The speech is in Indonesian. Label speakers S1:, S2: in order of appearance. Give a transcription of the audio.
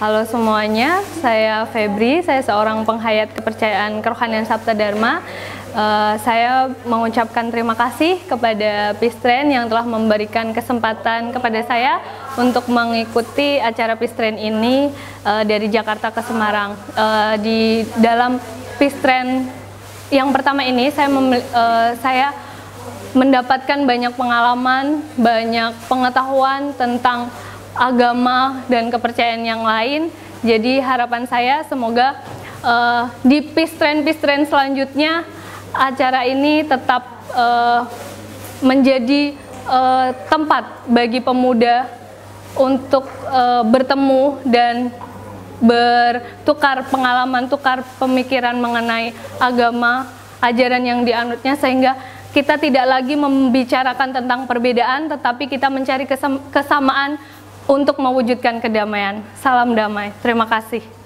S1: Halo semuanya, saya Febri, saya seorang penghayat kepercayaan kerohanian Sabta Dharma. Uh, saya mengucapkan terima kasih kepada Pistren yang telah memberikan kesempatan kepada saya untuk mengikuti acara Pistren ini uh, dari Jakarta ke Semarang. Uh, di dalam Pistren yang pertama ini saya, uh, saya mendapatkan banyak pengalaman, banyak pengetahuan tentang agama dan kepercayaan yang lain. Jadi harapan saya semoga uh, di pistren-pistren selanjutnya acara ini tetap uh, menjadi uh, tempat bagi pemuda untuk uh, bertemu dan bertukar pengalaman, tukar pemikiran mengenai agama, ajaran yang dianutnya sehingga kita tidak lagi membicarakan tentang perbedaan tetapi kita mencari kesamaan untuk mewujudkan kedamaian. Salam damai. Terima kasih.